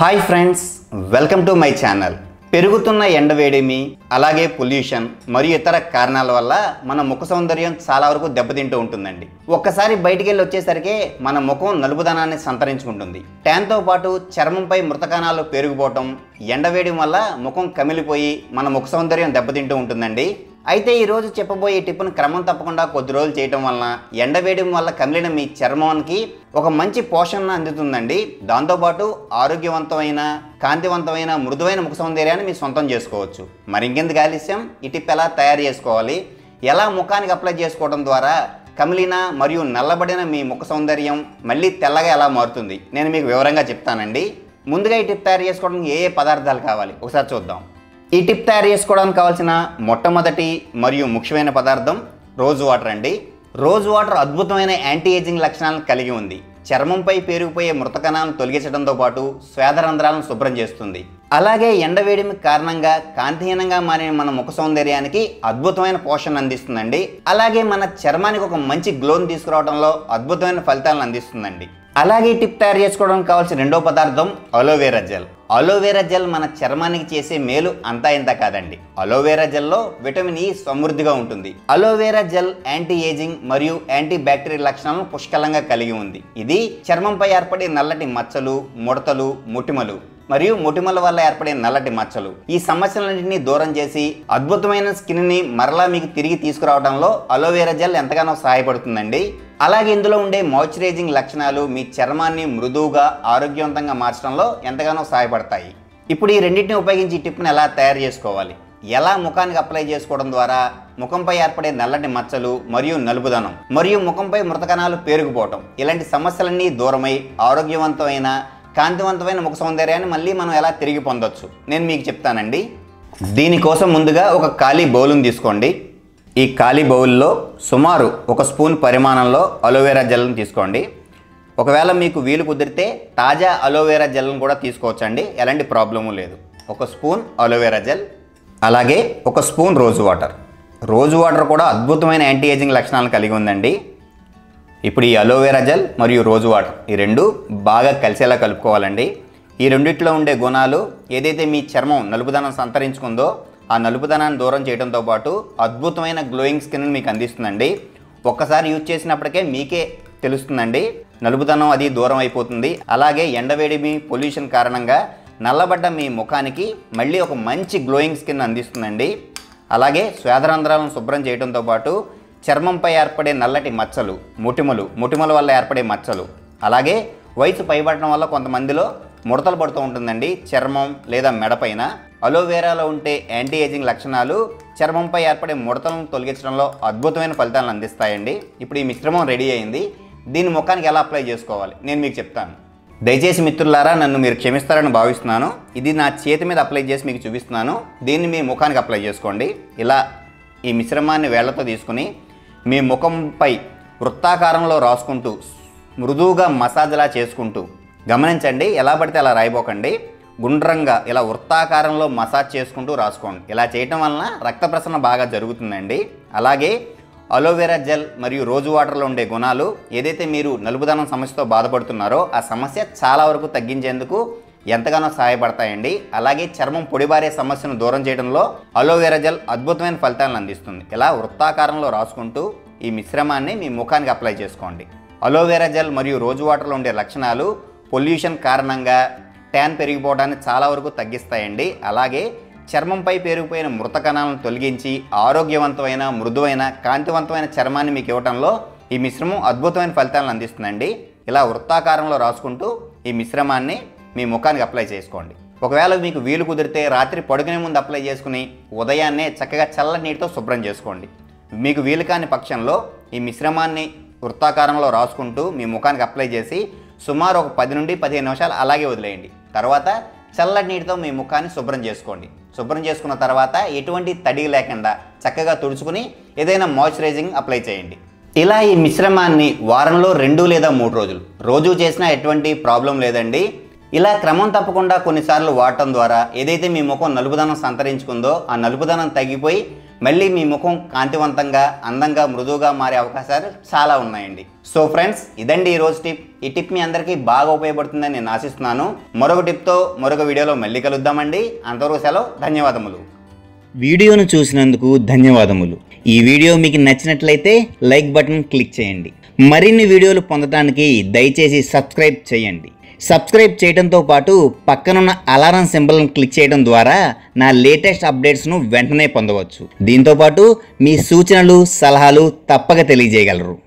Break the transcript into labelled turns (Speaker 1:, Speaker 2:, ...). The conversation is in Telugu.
Speaker 1: Hi friends welcome to my channel. పెరుగుతున్న ఎండవేడిమి అలాగే పొల్యూషన్ మరియు ఇతర కారణాల వల్ల మన ముఖ సౌందర్యం చాలా వరకు దెబ్బతింటూ ఉంటుందండి. ఒక్కసారి బయటికి వెళ్ళి వచ్చేసరికి మన ముఖం నలుపుదనాన్ని సంతరించుకుంటుంది. ట్యాన్తో పాటు చర్మంపై మృతకణాలు పెరిగిపోవటం ఎండవేయడం వల్ల ముఖం కమిలిపోయి మన ముఖ సౌందర్యం దెబ్బతింటూ ఉంటుందండి. అయితే ఈరోజు చెప్పబోయే టిప్పును క్రమం తప్పకుండా కొద్ది రోజులు చేయటం వలన ఎండవేయడం వల్ల కమిలిన మీ చర్మానికి ఒక మంచి పోషణ అందుతుందండి. దాంతోపాటు ఆరోగ్యవంతమైన కాంతివంతమైన మృదువైన ముఖ సౌందర్యాన్ని మీరు సొంతం చేసుకోవచ్చు. మరింకెందుకు ఆలస్యం? ఈ టిప్ ఎలా తయారు చేసుకోవాలి? ఎలా ముఖానికి అప్లై చేసుకోవడం ద్వారా కమిలిన మరియు నల్లబడిన మీ ముఖ సౌందర్యం మళ్ళీ తెల్లగా ఎలా మారుతుంది? నేను మీకు వివరంగా చెప్తానండి. ముందుగా ఈ టిప్ తయారు చేసుకోవడానికి ఏ ఏ పదార్థాలు కావాలి? ఒకసారి చూద్దాం. ఈ టిప్ తయారు చేసుకోవడానికి కావాల్సిన మొట్టమొదటి మరియు ముఖ్యమైన పదార్థం రోజ్ వాటర్ అండి. రోజ్ వాటర్ అద్భుతమైన యాంటీ ఏజింగ్ లక్షణాలను కలిగి ఉంది. చర్మంపై పేరుకుపోయే మృతకణాలను తొలగించడంతో పాటు స్వేదరంధ్రాలను శుభ్రం చేస్తుంది. అలాగే ఎండవేడిమి కారణంగా కాంతిహీనంగా మారిన మన ముఖ సౌందర్యానికి అద్భుతమైన పోషణ అందిస్తుందండి. అలాగే మన చర్మానికి ఒక మంచి గ్లోని తీసుకురావడంలో అద్భుతమైన ఫలితాలను అందిస్తుందండి. అలాగే టిప్ తయారు చేసుకోవడానికి కావాల్సిన రెండో పదార్థం అలోవేరా జెల్. అలోవేరా జెల్ మన చర్మానికి చేసే మేలు అంతా ఇంత కాదండి. అలోవేరా జెల్లో విటమిన్ ఈ సమృద్ధిగా ఉంటుంది. Aloe vera gel anti ageing మరియు యాంటీ బ్యాక్టీరియల్ లక్షణాలను పుష్కలంగా కలిగి ఉంది. ఇది చర్మంపై ఏర్పడే నల్లటి మచ్చలు ముడతలు ముటిమలు మరియు మొటిమల వల్ల ఏర్పడే నల్లటి మచ్చలు. ఈ సమస్యలన్నింటినీ దూరం చేసి అద్భుతమైన స్కిన్ని మరలా మీకు తిరిగి తీసుకురావడంలో అలోవేరా జెల్ ఎంతగానో సహాయపడుతుందండి. అలాగే ఇందులో ఉండే మాయిశ్చరైజింగ్ లక్షణాలు మీ చర్మాన్ని మృదువుగా ఆరోగ్యవంతంగా మార్చడంలో ఎంతగానో సహాయపడతాయి. ఇప్పుడు ఈ రెండింటిని ఉపయోగించి టిప్ని ఎలా తయారు చేసుకోవాలి? ఎలా ముఖానికి అప్లై చేసుకోవడం ద్వారా ముఖంపై ఏర్పడే నల్లటి మచ్చలు మరియు నలుపుదనం మరియు ముఖంపై మృతకణాలు పేరుకుపోవటం. ఇలాంటి సమస్యలన్నీ దూరమై ఆరోగ్యవంతమైన కాంతివంతమైన ముఖ సౌందర్యాన్ని మళ్ళీ మనం ఎలా తిరిగి పొందొచ్చు? నేను మీకు చెప్తానండి. దీనికోసం ముందుగా ఒక ఖాళీ బౌలుని తీసుకోండి. ఈ ఖాళీ బౌల్లో సుమారు ఒక స్పూన్ పరిమాణంలో అలోవెరా జెల్ని తీసుకోండి. ఒకవేళ మీకు వీలు కుదిరితే తాజా అలోవెరా జెల్ని కూడా తీసుకోవచ్చండి. ఎలాంటి ప్రాబ్లము లేదు. ఒక స్పూన్ అలోవెరా జెల్ అలాగే ఒక స్పూన్ రోజు వాటర్. రోజు వాటర్ కూడా అద్భుతమైన యాంటీ ఏజింగ్ లక్షణాలను కలిగి ఉందండి. ఇప్పుడు ఈ అలోవెరా జెల్ మరియు రోజు వాటర్ ఈ రెండు బాగా కలిసేలా కలుపుకోవాలండి. ఈ రెండిట్లో ఉండే గుణాలు ఏదైతే మీ చర్మం నలుపుదనం సంతరించుకుందో ఆ నలుపుదనాన్ని దూరం చేయడంతో పాటు అద్భుతమైన గ్లోయింగ్ స్కిన్ మీకు అందిస్తుందండి. ఒక్కసారి యూజ్ చేసినప్పటికే మీకే తెలుస్తుందండి. నలుపుదనం అది దూరం అయిపోతుంది. అలాగే ఎండవేడిమి పొల్యూషన్ కారణంగా నల్లబడ్డ మీ ముఖానికి మళ్ళీ ఒక మంచి గ్లోయింగ్ స్కిన్ అందిస్తుందండి. అలాగే శ్వేదరంధ్రాలను శుభ్రం చేయడంతో పాటు చర్మంపై ఏర్పడే నల్లటి మచ్చలు ముటిమలు ముటిమల వల్ల ఏర్పడే మచ్చలు అలాగే వయసు పైబడటం వల్ల కొంతమందిలో ముడతలు పడుతూ ఉంటుందండి చర్మం లేదా మెడపైన. అలోవేరాలో ఉంటే యాంటీ ఏజింగ్ లక్షణాలు చర్మంపై ఏర్పడే ముడతలను తొలగించడంలో అద్భుతమైన ఫలితాలను అందిస్తాయండి. ఇప్పుడు ఈ మిశ్రమం రెడీ అయింది. దీని ముఖానికి ఎలా అప్లై చేసుకోవాలి? నేను మీకు చెప్తాను. దయచేసి మిత్రులారా నన్ను మీరు క్షమిస్తారని భావిస్తున్నాను. ఇది నా చేతి మీద అప్లై చేసి మీకు చూపిస్తున్నాను. దీన్ని మీ ముఖానికి అప్లై చేసుకోండి. ఇలా ఈ మిశ్రమాన్ని వేళ్ళతో తీసుకుని మీ ముఖంపై వృత్తాకారంలో రాసుకుంటూ మృదువుగా మసాజ్లా చేసుకుంటూ గమనించండి ఎలా పడితే అలా రాయిపోకండి. గుండ్రంగా ఇలా వృత్తాకారంలో మసాజ్ చేసుకుంటూ రాసుకోండి. ఇలా చేయటం వలన రక్త ప్రసరణ బాగా జరుగుతుందండి. అలాగే అలోవెరా జెల్ మరియు రోజు వాటర్లో ఉండే గుణాలు ఏదైతే మీరు నలుపుదనం సమస్యతో బాధపడుతున్నారో ఆ సమస్య చాలా వరకు తగ్గించేందుకు ఎంతగానో సహాయపడతాయండి. అలాగే చర్మం పొడిబారే సమస్యను దూరం చేయడంలో అలోవెరా జెల్ అద్భుతమైన ఫలితాలను అందిస్తుంది. ఇలా వృత్తాకారంలో రాసుకుంటూ ఈ మిశ్రమాన్ని మీ ముఖానికి అప్లై చేసుకోండి. అలోవెరా జెల్ మరియు రోజు వాటర్లో ఉండే లక్షణాలు పొల్యూషన్ కారణంగా ట్యాన్ పెరిగిపోవడాన్ని చాలా వరకు తగ్గిస్తాయండి. అలాగే చర్మంపై పేరుకుపోయిన మృత కణాలను తొలగించి ఆరోగ్యవంతమైన మృదువైన కాంతివంతమైన చర్మాన్ని మీకు ఇవ్వడంలో ఈ మిశ్రమం అద్భుతమైన ఫలితాలను అందిస్తుందండి. ఇలా వృత్తాకారంలో రాసుకుంటూ ఈ మిశ్రమాన్ని మీ ముఖానికి అప్లై చేసుకోండి. ఒకవేళ మీకు వీలు కుదిరితే రాత్రి పడుకునే ముందు అప్లై చేసుకుని ఉదయాన్నే చక్కగా చల్ల నీటితో శుభ్రం చేసుకోండి. మీకు వీలు కాని పక్షంలో ఈ మిశ్రమాన్ని వృత్తాకారంలో రాసుకుంటూ మీ ముఖానికి అప్లై చేసి సుమారు ఒక పది నుండి పదిహేను నిమిషాలు అలాగే వదిలేయండి. తర్వాత చల్లటి నీటితో మీ ముఖాన్ని శుభ్రం చేసుకోండి. శుభ్రం చేసుకున్న తర్వాత ఎటువంటి తడి లేకుండా చక్కగా తుడుచుకుని ఏదైనా మాయిశ్చరైజింగ్ అప్లై చేయండి. ఇలా ఈ మిశ్రమాన్ని వారంలో రెండు లేదా మూడు రోజులు. రోజు చేసినా ఎటువంటి ప్రాబ్లం లేదండి. ఇలా క్రమం తప్పకుండా కొన్నిసార్లు వాడటం ద్వారా ఏదైతే మీ ముఖం నలుపుదనం సంతరించుకుందో ఆ నలుపుదనం తగ్గిపోయి మళ్ళీ మీ ముఖం కాంతివంతంగా అందంగా మృదువుగా మారే అవకాశాలు చాలా ఉన్నాయండి. సో ఫ్రెండ్స్ ఇదండి ఈ రోజు టిప్. ఈ టిప్ మీ అందరికీ బాగా ఉపయోగపడుతుందని నేను ఆశిస్తున్నాను. మరొక టిప్తో మరొక వీడియోలో మళ్ళీ కలుద్దామండి. అంతవరకు సెలవు. ధన్యవాదములు. వీడియోను చూసినందుకు ధన్యవాదములు. ఈ వీడియో మీకు నచ్చినట్లయితే లైక్ బటన్ క్లిక్ చేయండి. మరిన్ని వీడియోలు పొందడానికి దయచేసి సబ్స్క్రైబ్ చేయండి. సబ్స్క్రైబ్ చేయడంతో పాటు పక్కనున్న అలారం సింబల్ని క్లిక్ చేయడం ద్వారా నా లేటెస్ట్ అప్డేట్స్ను వెంటనే పొందవచ్చు. దీంతోపాటు మీ సూచనలు సలహాలు తప్పక తెలియజేయగలరు.